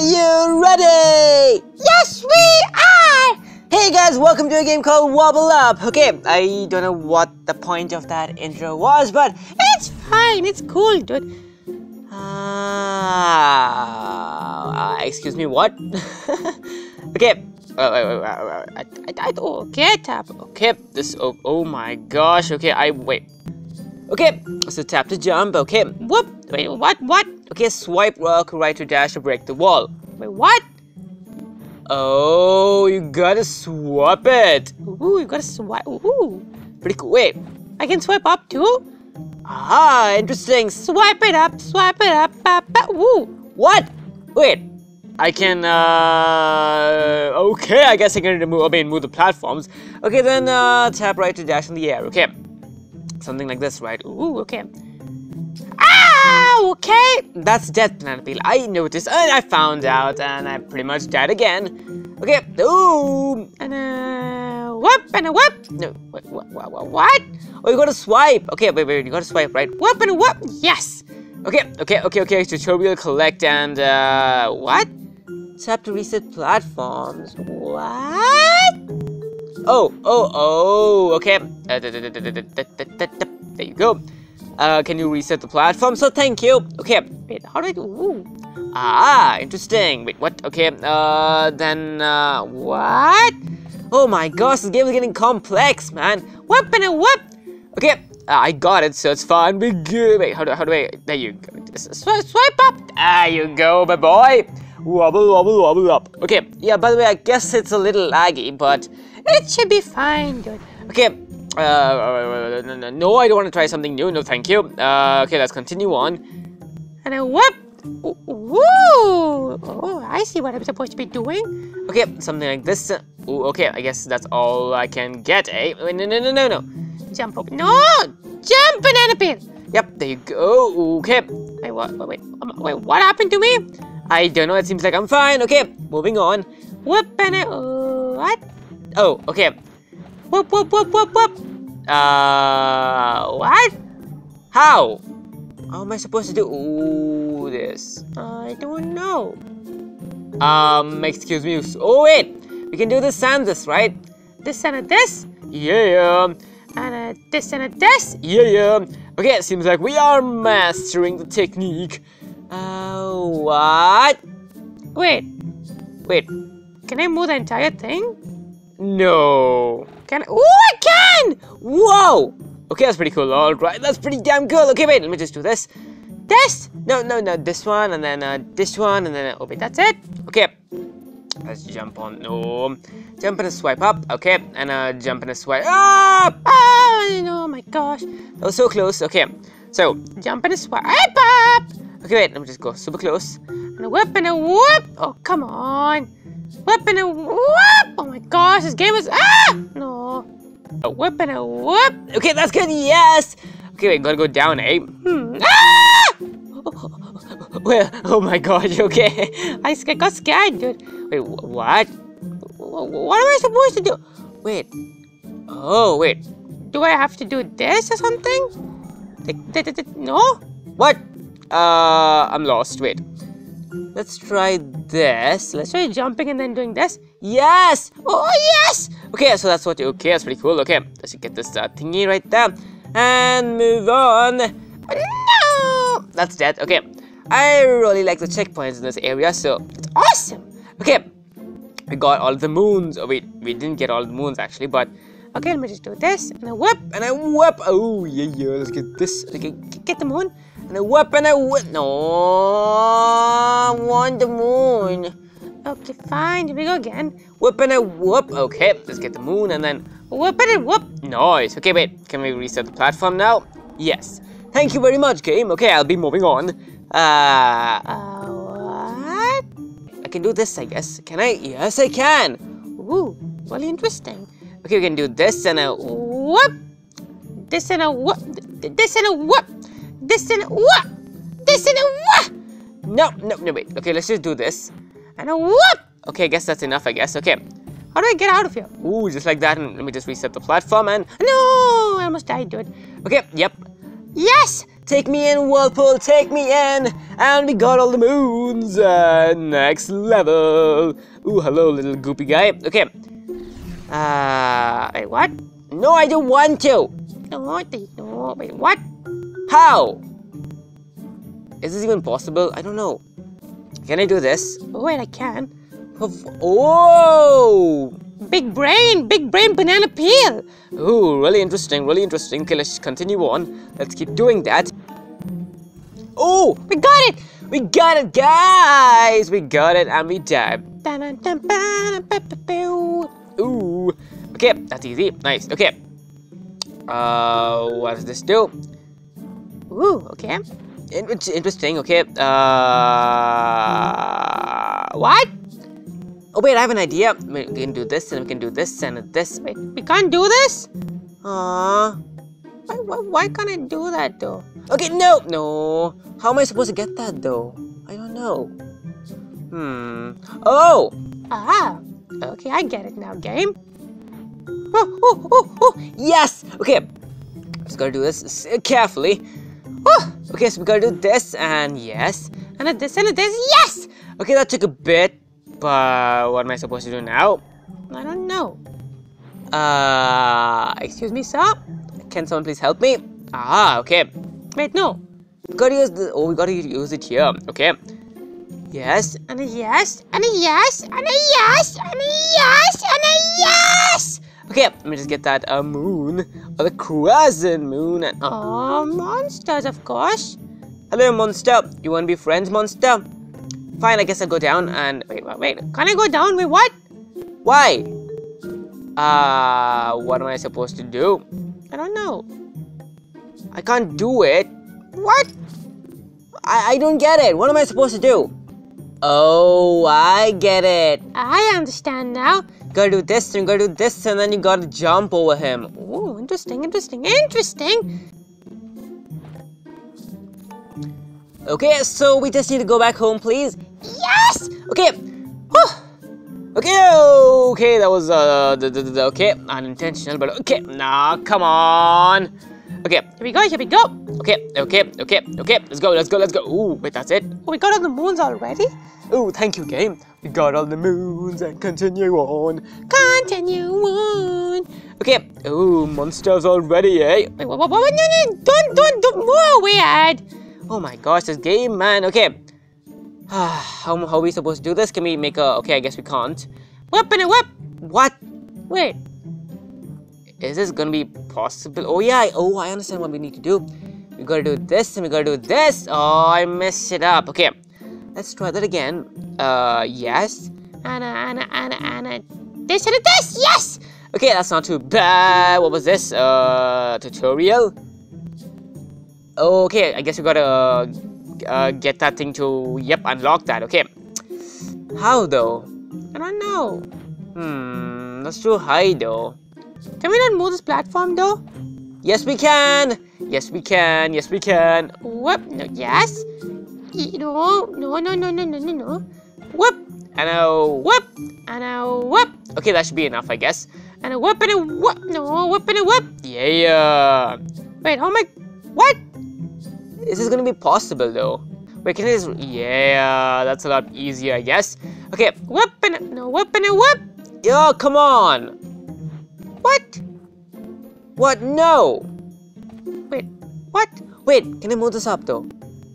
Are you ready? Yes, we are! Hey guys, welcome to a game called Wobble Up. Okay, I don't know what the point of that intro was, but It's fine, it's cool, dude. Ah, uh, excuse me, what? okay. Uh, I, I, I, Okay, tap. okay, this. Oh, oh my gosh. Okay, I wait. Okay, so tap to jump. Okay, Whoop. Wait, what? What? Okay, swipe rock right to dash to break the wall. Wait, what? Oh, you gotta swap it. Ooh, you gotta swipe. Ooh. Pretty cool. Wait. I can swipe up too? Ah, interesting. Swipe it up, swipe it up, up, up. Ooh. What? Wait. I can, uh, okay, I guess I can move, I mean, move the platforms. Okay, then, uh, tap right to dash in the air, okay. Something like this, right? Ooh, okay. Okay. That's death, Penelope. I noticed and I found out and I pretty much died again. Okay, ooh, and a whoop, and a whoop. No, what, what, what, what? Oh, you gotta swipe. Okay, wait, wait, you gotta swipe, right? Whoop and a whoop, yes. Okay, okay, okay, okay, tutorial collect and, uh, what? Tap to reset platforms. What? Oh, oh, oh, okay. There you go. Uh, can you reset the platform? So thank you. Okay. Wait, how do I do? Ooh. Ah, interesting. Wait, what? Okay. Uh, then, uh, what? Oh my gosh, this game is getting complex, man. Whoop and a whoop. Okay, uh, I got it, so it's fine. We good. Wait, how do, how do I? There you go. Swipe, swipe up. Ah, you go, my boy. Wobble, wobble, wobble up. Okay, yeah, by the way, I guess it's a little laggy, but It should be fine, dude. Okay. Uh, no, no, no, I don't want to try something new. No, thank you. Uh, okay, let's continue on. And a whoop. Ooh. Oh, I see what I'm supposed to be doing. Okay, something like this. Ooh, okay, I guess that's all I can get, eh? No, no, no, no, no. Jump up. No! Jump, banana peel. Yep, there you go. Okay. Wait, what? Wait, wait, um, wait, what happened to me? I don't know. It seems like I'm fine. Okay, moving on. Whoop banana. uh, what? Oh, okay. Whoop, whoop, whoop, whoop, whoop. Uh, What? how? How am I supposed to do ooh, this? I don't know. Um, excuse me. Oh, wait. We can do this and this, right? This and a this, Yeah. and a this and a this. Yeah, yeah. Okay, it seems like we are mastering the technique. Uh, what? Wait, Wait, can I move the entire thing? No. Can I? Oh, I can! Whoa! Okay, that's pretty cool. All right, that's pretty damn cool. Okay, wait, let me just do this. This? No, no, no, this one, and then uh, this one, and then, uh, oh, wait, That's it? Okay. Let's jump on, no. Jump and a swipe up, okay, and uh, jump and a swipe up. Oh, oh my gosh. That was so close, okay. So, Jump and a swipe up! okay, wait, let me just go super close. And a whip and a whoop! Oh, come on! Whip and a whoop! Oh my gosh, this game is. Ah! No. A whip and a whoop! Okay, that's good, yes! Okay, wait, gotta go down, eh? Hmm. Ah! Well, oh my gosh, okay. I got scared, dude. Wait, what? What am I supposed to do? Wait. Oh, wait. Do I have to do this or something? Th- th- th- th- No? What? Uh, I'm lost. Wait. Let's try this. Let's try jumping and then doing this? Yes! Oh, yes! Okay, so that's what. Okay, that's pretty cool. Okay, let's get this uh, thingy right there. And move on. No! That's dead. Okay. I really like the checkpoints in this area, so it's awesome. Okay. We got all the moons. Oh, wait, we didn't get all the moons actually, but. Okay, let me just do this and I whoop. And I whip. Oh, yeah, yeah. Let's get this. Okay, Get the moon. And I whip and I whip. No, I want the moon. Okay, fine. Here we go again. And I whoop. Okay, let's get the moon and then and a whoop. Nice. Okay, wait. Can we reset the platform now? Yes. Thank you very much, game. Okay, I'll be moving on. Uh, Uh, what? I can do this, I guess. Can I? Yes, I can. Ooh, really interesting. Okay, we can do this and a. Whoop. This and a whoop. This and a whoop. This and a whoop. This and a whoop. No, no, no, wait. Okay, let's just do this. And a whoop. Okay, I guess that's enough, I guess. Okay. How do I get out of here? Ooh, just like that. And let me just reset the platform and. No, I almost died, dude. Okay, yep. Yes. Take me in, Whirlpool, take me in. And we got all the moons. Uh, next level. Ooh, hello, little goopy guy. Okay. Uh, Wait, what? no, I don't want to. No, they- no, wait, what? How? Is this even possible? I don't know. Can I do this? Oh, wait, I can. Oh! Big brain, big brain banana peel. Ooh, really interesting, really interesting. Okay, let's continue on. Let's keep doing that. Oh, We got it. we got it, guys! We got it and we dun. Ooh. Okay, that's easy. Nice. Okay. Uh, what does this do? Ooh, okay. It's interesting. Okay. Uh, What? oh wait, I have an idea. We can do this and we can do this and this. Wait, we can't do this? Aww. Why, why, why can't I do that though? Okay, no, no. How am I supposed to get that though? I don't know. Hmm. Oh. Ah, okay, I get it now, game. Oh, oh, oh, oh. Yes! Okay, just gotta do this carefully. Oh, okay, so we gotta do this and yes. And this and this, yes! Okay, that took a bit, but what am I supposed to do now? I don't know. Uh, Excuse me, sir? can someone please help me? Ah, okay. Wait, no. We gotta use the. Oh, we gotta use it here. Okay. Yes. And a yes, and a yes, and a yes, and a yes, and a yes! Okay, let me just get that uh, moon or the crescent moon. And, oh, Oh, monsters, of course. hello, monster. You wanna be friends, monster? Fine, I guess I'll go down and Wait, wait, wait. Can I go down? Wait, what? Why? Uh, what am I supposed to do? I don't know. I can't do it. What? I, I don't get it. What am I supposed to do? Oh, I get it. I understand now. Gotta do this and gotta do this and then you gotta jump over him. Oh, interesting, interesting, interesting. Okay, so we just need to go back home, please. Yes! Okay. Whew. Okay, okay, that was uh, okay, unintentional, but okay. Nah, come on. Okay, Here we go, here we go. okay, okay, okay, okay. Let's go, let's go, let's go. Ooh, wait, that's it. Oh, we got all the moons already? Oh, thank you, game. We got all the moons and continue on. Continue on. Okay. Ooh, monsters already, eh? Wait, what, what, what? No, no, don't, don't, don't move, weird. Oh my gosh, this game, man. Okay. how, how are we supposed to do this? Can we make a... Okay, I guess we can't. A whip. What? Wait, Is this gonna be possible? Oh yeah, oh I understand what we need to do. We gotta do this and we gotta do this. Oh, I messed it up. Okay, let's try that again. Uh, yes. Anna, Anna, Anna, Anna. This and this, yes! Okay, that's not too bad. What was this? Uh, tutorial. Okay, I guess we gotta uh, uh, get that thing to yep unlock that. Okay. How though? I don't know. Hmm, that's too high though. Can we not move this platform though? Yes, we can. Yes, we can. Yes, we can. Whoop, no, yes. No, no, no, no, no, no, no, no. Whoop, And a whoop, and a whoop, Okay, that should be enough, I guess. and a whoop, and a whoop. No, whoop, and a whoop. Yeah. Wait, how am I? What? Is this gonna be possible though? Wait, can I just? Yeah, that's a lot easier, I guess. Okay. Whoop, and a, no, whoop, and a whoop. Yo, come on. What? What? No. Wait, what? Wait, can I move this up though?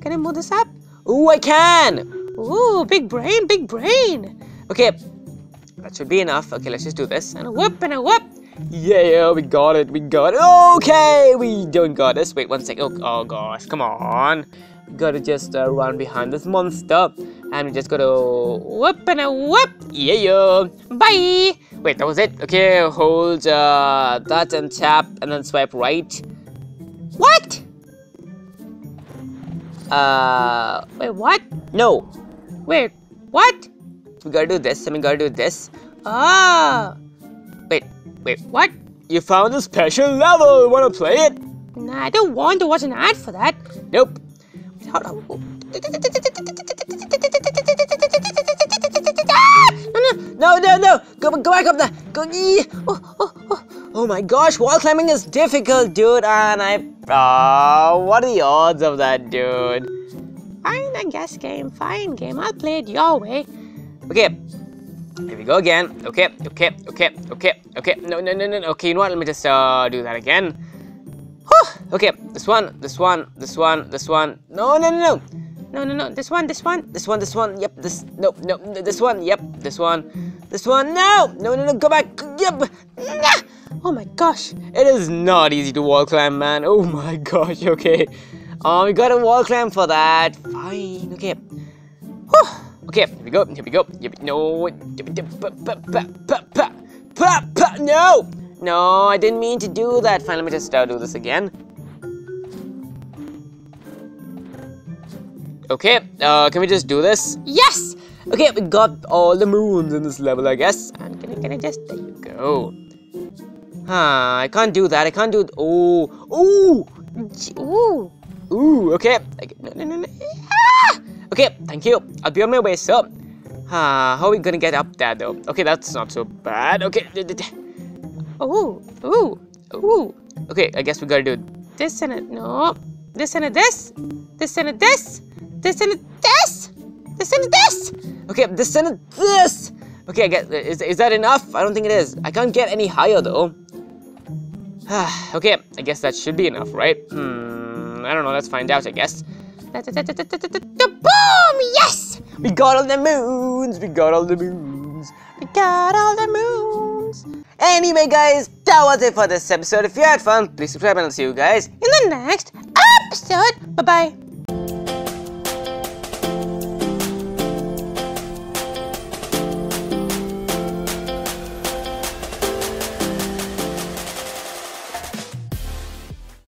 Can I move this up? Ooh, I can. Ooh, big brain, big brain. Okay. That should be enough. Okay, let's just do this. And a whoop, and a whoop. Yeah, yeah, we got it. We got it. Okay, we don't got this. Wait one sec. Oh, oh gosh, come on. Gotta just uh, run behind this monster, and we just gotta. Whoop, and a whoop. Yeah, Yeah. Bye. Wait, that was it? Okay, hold uh, that and tap and then swipe right. What? Uh, Wait, what? no. Wait, what? We gotta do this and we gotta do this. Ah, Wait, wait. what? You found a special level. Wanna play it? Nah, I don't want to watch an ad for that. Nope. No, no. No. Go, go back up there. Go. Oh, oh, oh, Oh my gosh, wall climbing is difficult, dude. And I, uh, what are the odds of that, dude? Fine, I guess, game. Fine, game. I'll play it your way. Okay, here we go again. Okay, okay, okay, okay, okay. No, no, no, no. no. Okay, you know what? Let me just uh, do that again. Whew. Okay, this one, this one, this one, this one. No, no, no, no. No, no, no. This one, this one. This one, this one. Yep. This. No, no. This one. Yep. This one. This one. No. No, no, no. Go back. Yep. Nah. Oh my gosh. It is not easy to wall climb, man. Oh my gosh. Okay. Um, we got a wall climb for that. Fine. Okay. Whew. Okay. Here we go. Here we go. Yep. no. No. No, I didn't mean to do that. Fine. Let me just do this again. Okay, uh, can we just do this? Yes. Okay, we got all the moons in this level, I guess. I'm gonna, gonna just. There you go. Huh, I can't do that. I can't do. Oh, ooh, Ooh. ooh. Okay. No, no, no, no. Ah! Okay, thank you. I'll be on my way, sir. Huh, how are we gonna get up there, though? Okay, that's not so bad. Okay. Ooh. Ooh. Ooh. Okay, I guess we gotta do This and a no. This and a this. This and a this. This and this. This and this. Okay, this and this. Okay, I get. Is, is that enough? I don't think it is. I can't get any higher though. okay, I guess that should be enough, right? Hmm. I don't know. Let's find out. I guess. Boom! Yes. We got all the moons. We got all the moons. We got all the moons. Anyway, guys, that was it for this episode. If you had fun, please subscribe and I'll see you guys In the next episode. Bye bye.